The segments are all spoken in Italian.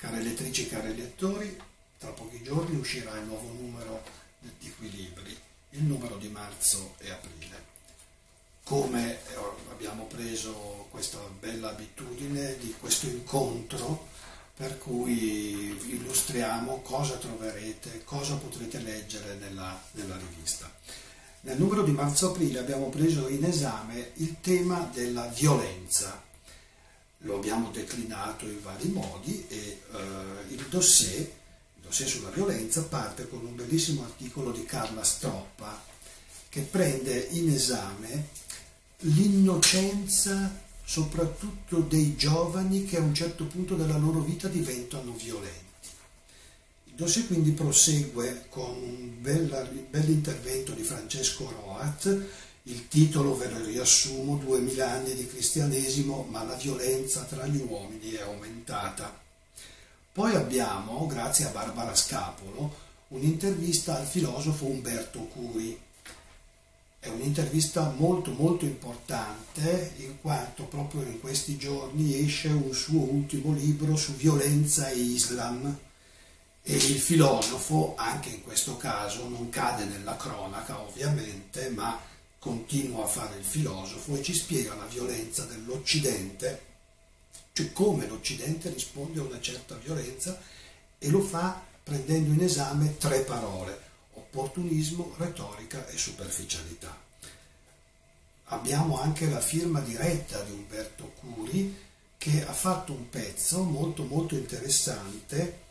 Care lettrici e cari lettori, tra pochi giorni uscirà il nuovo numero di Qui Libri, il numero di marzo e aprile. Come eh, abbiamo preso questa bella abitudine di questo incontro per cui vi illustriamo cosa troverete, cosa potrete leggere nella, nella rivista. Nel numero di marzo-aprile abbiamo preso in esame il tema della violenza lo abbiamo declinato in vari modi e uh, il, dossier, il dossier sulla violenza parte con un bellissimo articolo di Carla Stroppa che prende in esame l'innocenza soprattutto dei giovani che a un certo punto della loro vita diventano violenti. Il dossier quindi prosegue con un bel intervento di Francesco Roat il titolo ve lo riassumo, 2000 anni di cristianesimo, ma la violenza tra gli uomini è aumentata. Poi abbiamo, grazie a Barbara Scapolo, un'intervista al filosofo Umberto Curi. È un'intervista molto molto importante in quanto proprio in questi giorni esce un suo ultimo libro su violenza e Islam e il filosofo, anche in questo caso, non cade nella cronaca ovviamente, ma continua a fare il filosofo e ci spiega la violenza dell'Occidente, cioè come l'Occidente risponde a una certa violenza e lo fa prendendo in esame tre parole, opportunismo, retorica e superficialità. Abbiamo anche la firma diretta di Umberto Curi che ha fatto un pezzo molto molto interessante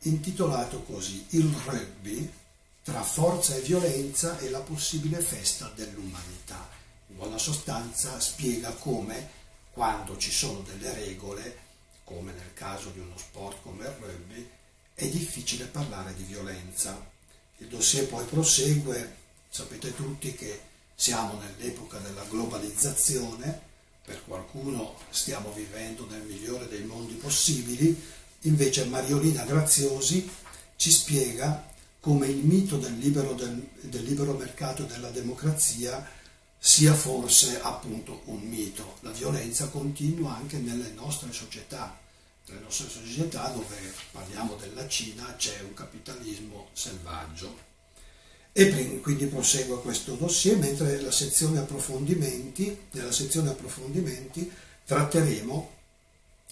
intitolato così Il rugby tra forza e violenza e la possibile festa dell'umanità. In buona sostanza spiega come quando ci sono delle regole, come nel caso di uno sport come il rugby, è difficile parlare di violenza. Il dossier poi prosegue, sapete tutti che siamo nell'epoca della globalizzazione, per qualcuno stiamo vivendo nel migliore dei mondi possibili, invece Mariolina Graziosi ci spiega come il mito del libero, del, del libero mercato e della democrazia sia forse appunto un mito. La violenza continua anche nelle nostre società, nelle nostre società dove parliamo della Cina c'è un capitalismo selvaggio. E quindi prosegue questo dossier, mentre la sezione approfondimenti, nella sezione approfondimenti tratteremo,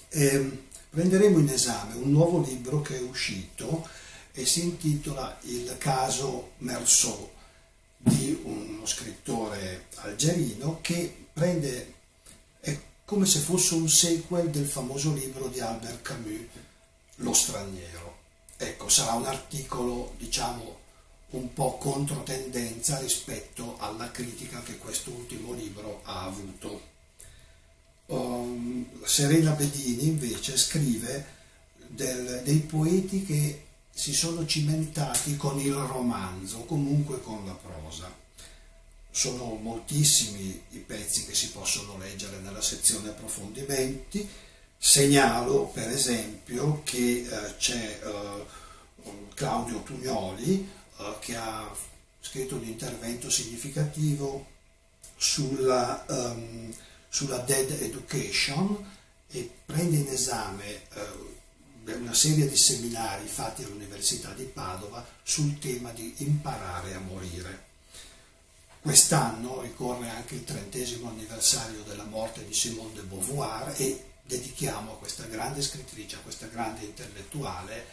eh, prenderemo in esame un nuovo libro che è uscito e si intitola Il caso Merceau di uno scrittore algerino che prende, è come se fosse un sequel del famoso libro di Albert Camus, Lo straniero. Ecco, sarà un articolo, diciamo, un po' controtendenza rispetto alla critica che quest'ultimo libro ha avuto. Um, Serena Bedini invece scrive del, dei poeti che si sono cimentati con il romanzo, comunque con la prosa. Sono moltissimi i pezzi che si possono leggere nella sezione approfondimenti. Segnalo per esempio che eh, c'è eh, Claudio Tugnoli eh, che ha scritto un intervento significativo sulla, um, sulla Dead Education e prende in esame una serie di seminari fatti all'Università di Padova sul tema di imparare a morire. Quest'anno ricorre anche il trentesimo anniversario della morte di Simone de Beauvoir e dedichiamo a questa grande scrittrice, a questa grande intellettuale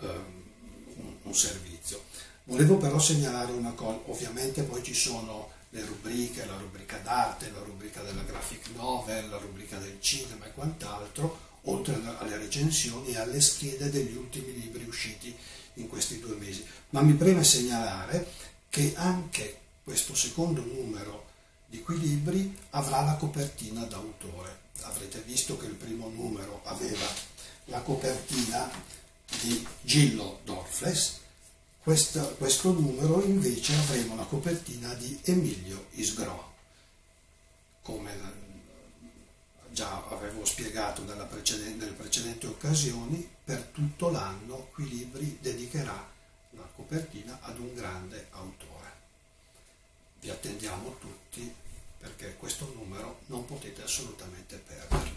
un, un servizio. Volevo però segnalare una cosa, ovviamente poi ci sono le rubriche, la rubrica d'arte, la rubrica della graphic novel, la rubrica del cinema e quant'altro, oltre alle recensioni e alle schede degli ultimi libri usciti in questi due mesi. Ma mi preme segnalare che anche questo secondo numero di quei libri avrà la copertina d'autore. Avrete visto che il primo numero aveva la copertina di Gillo Dorfles, questo, questo numero invece avremo la copertina di Emilio Isgro, come già avevo spiegato nelle precedenti, nelle precedenti occasioni, per tutto l'anno Qui Libri dedicherà la copertina ad un grande autore. Vi attendiamo tutti perché questo numero non potete assolutamente perderlo.